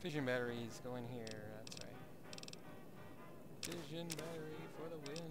Fission batteries go in here, that's right. Fission battery for the win.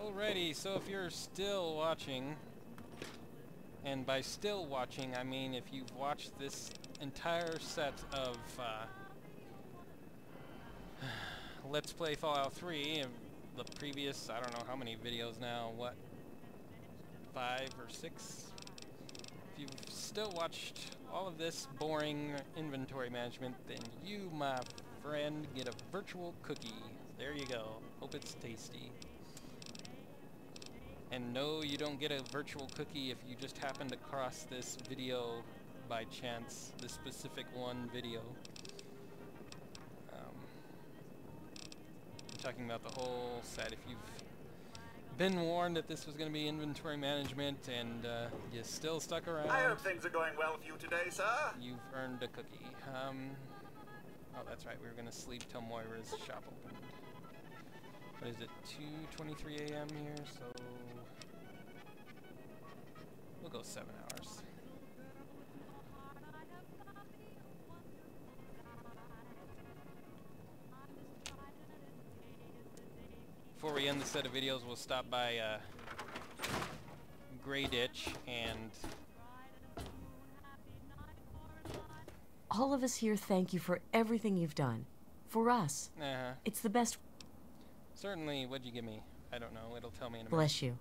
Alrighty, so if you're still watching, and by still watching, I mean if you've watched this entire set of uh, Let's Play Fallout 3, and the previous, I don't know how many videos now, what, five or six? If you've still watched all of this boring inventory management, then you, my friend, get a virtual cookie. There you go. Hope it's tasty. And no, you don't get a virtual cookie if you just happen to cross this video by chance, this specific one video. Talking about the whole set. If you've been warned that this was going to be inventory management and uh, you still stuck around, I hope things are going well for you today, sir. you've earned a cookie. Um, oh, that's right. We were going to sleep till Moira's shop opened. What is it? 2:23 a.m. here, so we'll go seven hours. Before we end the set of videos, we'll stop by uh, Grayditch and All of us here thank you for everything you've done. For us. uh, It's the best. certainly. What'd you give me? I don't know. It'll tell me in a minute. Bless you.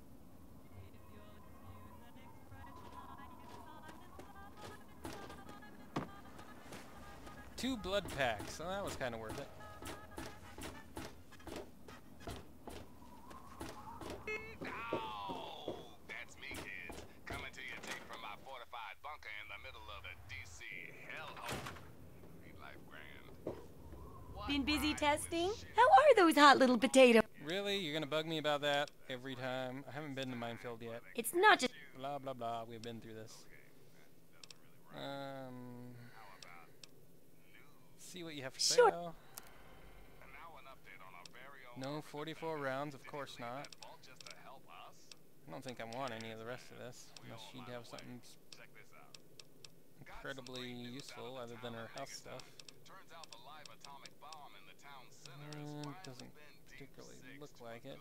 Two blood packs. So that was kind of worth it. Oh, that's me, kids. Coming to you deep from my fortified bunker in the middle of the DC hellhole. Ain't life grand? Been busy testing? How are those hot little potatoes? Really? You're gonna bug me about that every time? I haven't been to Minefield yet. It's not just Blah blah blah. We've been through this. Um. See what you have for Sure. sale. And now an update on our very own No 44 rounds, of course not. vault just to help us. I don't think I want any of the rest of this, unless she'd have something s- Check this out. incredibly useful other than her house stuff. Turns out the live atomic bomb in the town center has Mm, doesn't particularly look like it.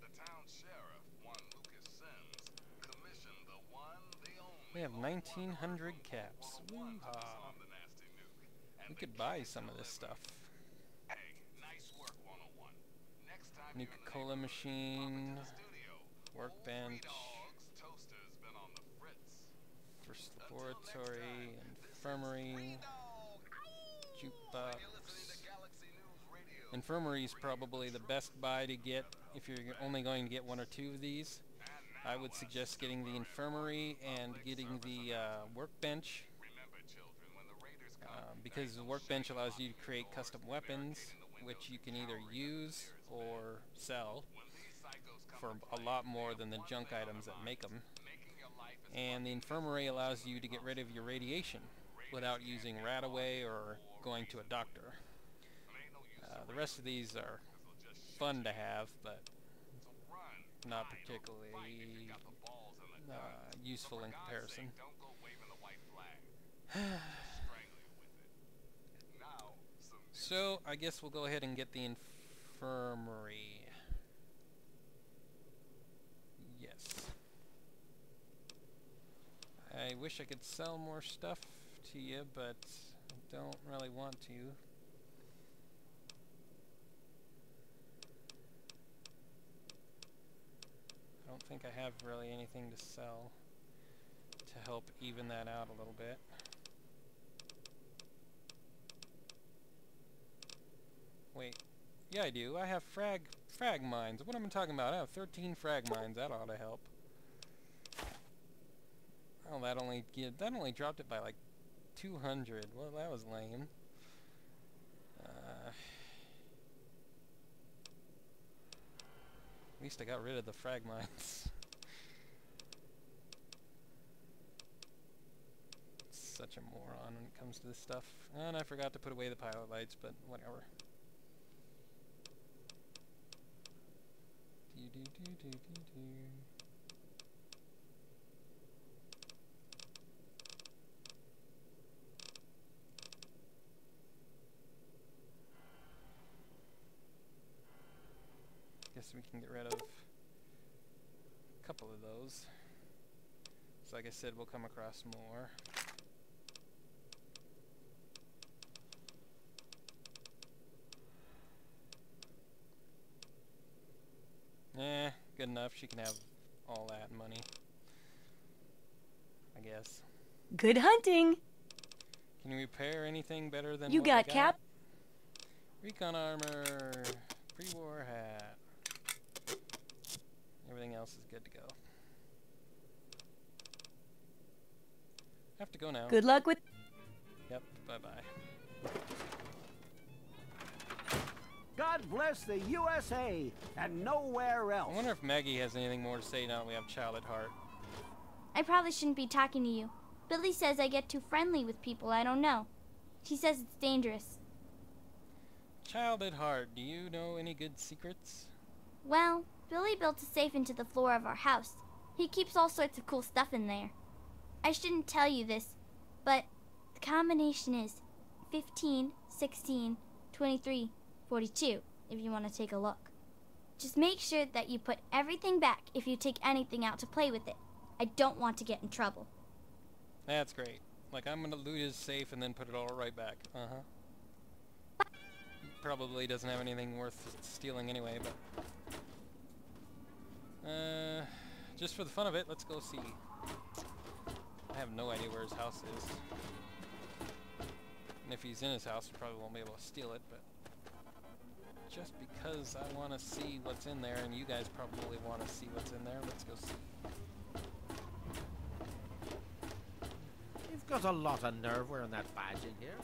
The town sheriff, one Lucas Sims, commissioned the one, the only We have 1,900 caps. On the nasty nuke. And We could buy some of this stuff. Hey, nice work 101. Next time you and the Nuka-Cola neighbor machine, pop into the studio, workbench, Toaster's been on the fritz. first laboratory, infirmary, jukebox. Radio. Infirmary is probably the best buy to get if you're only going to get one or two of these. I would suggest getting the infirmary and getting the uh, workbench uh, because the workbench allows you to create custom weapons which you can either use or sell for a lot more than the junk items that make them. And the infirmary allows you to get rid of your radiation without using Radaway or going to a doctor. Uh, the rest of these are fun to have, but not particularly uh, useful in comparison. So I guess we'll go ahead and get the infirmary. Yes. I wish I could sell more stuff to you, but don't really want to. I don't think I have really anything to sell to help even that out a little bit. Wait. Yeah, I do. I have frag frag mines. What am I talking about? I have 13 frag mines. That ought to help. Oh, that only get that only dropped it by like 200. Well, that was lame. Uh, at least I got rid of the frag mines. Such a moron when it comes to this stuff. And I forgot to put away the pilot lights, but whatever. Do-do-do-do. Guess we can get rid of a couple of those. So like I said, we'll come across more. Eh, good enough. She can have all that money. I guess. Good hunting. Can you repair anything better than You we got cap? Recon armor, pre-war hat. Everything else is good to go. have to go now. Good luck with. Yep. Bye bye. God bless the USA and nowhere else. I wonder if Maggie has anything more to say now that we have Child at Heart. I probably shouldn't be talking to you. Billy says I get too friendly with people I don't know. She says it's dangerous. Child at Heart, do you know any good secrets? Well, Billy built a safe into the floor of our house. He keeps all sorts of cool stuff in there. I shouldn't tell you this, but the combination is 15, 16, 23, 42, if you want to take a look. Just make sure that you put everything back if you take anything out to play with it. I don't want to get in trouble. That's great. Like, I'm gonna loot his safe and then put it all right back. Uh-huh. Probably doesn't have anything worth stealing anyway, but... Uh, just for the fun of it, let's go see. I have no idea where his house is. And if he's in his house, we probably won't be able to steal it, but... Just because I want to see what's in there, and you guys probably want to see what's in there, let's go see. You've got a lot of nerve wearing that badge in here.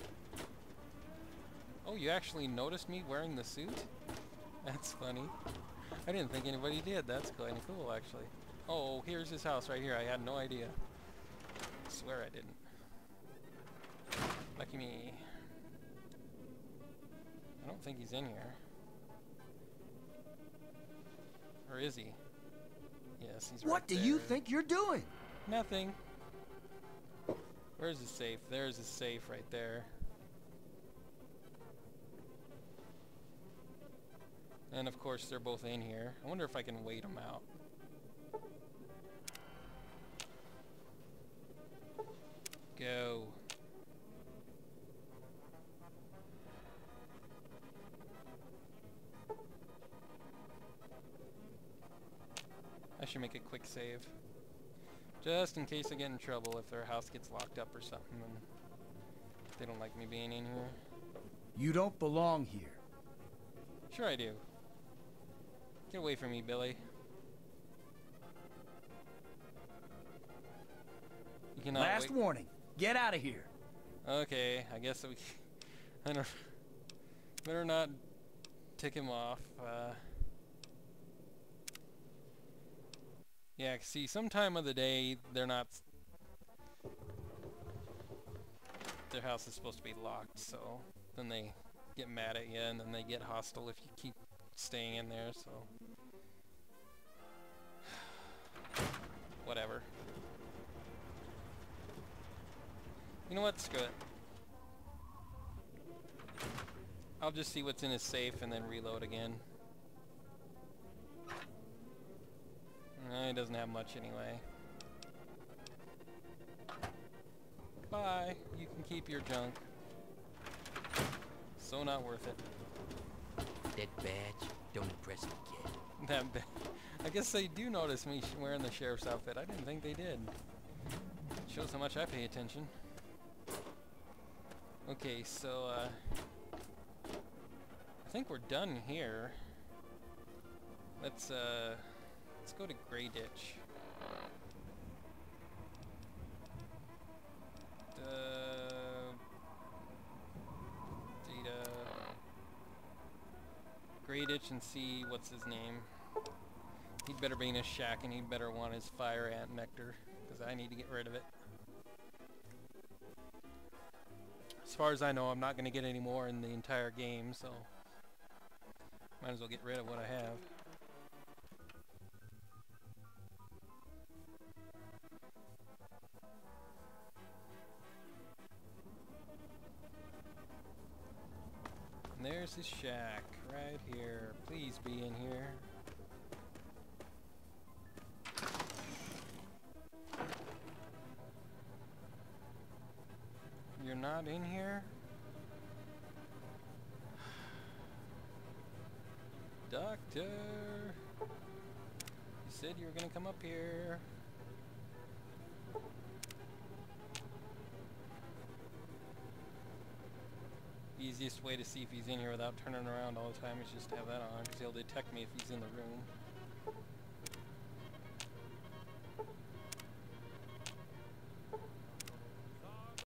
Oh, you actually noticed me wearing the suit? That's funny. I didn't think anybody did. That's kind of cool, actually. Oh, here's his house right here. I had no idea. I swear I didn't. Lucky me. I don't think he's in here. Or is he? Yes, he's right What do you think you're doing? Nothing. Where's the safe? There's his safe right there. And of course they're both in here. I wonder if I can wait them out. Should make a quick save. Just in case I get in trouble if their house gets locked up or something and they don't like me being in here. You don't belong here. Sure I do. Get away from me, Billy. You cannot Last wait. warning. Get out of here. Okay, I guess we. I don't. Better not tick him off. Uh, yeah, see, some time of the day they're not. Their house is supposed to be locked, so then they get mad at you, and then they get hostile if you keep staying in there. So. Whatever. You know what? Screw it. I'll just see what's in his safe and then reload again. Doesn't have much anyway. Bye. You can keep your junk. So not worth it. That badge don't impress me yet. That ba- I guess they do notice me wearing the sheriff's outfit. I didn't think they did. Shows how much I pay attention. Okay, so uh, I think we're done here. Let's uh, let's go to Grayditch. Data. Grayditch and see what's his name. He'd better be in his shack and he'd better want his fire ant nectar, because I need to get rid of it. As far as I know, I'm not going to get any more in the entire game, so might as well get rid of what I have. Where's his shack? Right here. Please be in here. You're not in here? Doctor! You said you were gonna come up here. Easiest way to see if he's in here without turning around all the time is just to have that on, because he'll detect me if he's in the room.